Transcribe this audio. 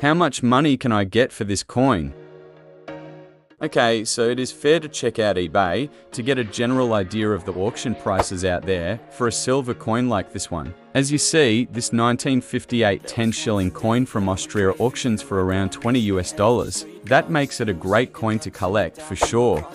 How much money can I get for this coin? Okay, so it is fair to check out eBay to get a general idea of the auction prices out there for a silver coin like this one. As you see, this 1958 10 shilling coin from Austria auctions for around 20 US dollars. That makes it a great coin to collect for sure.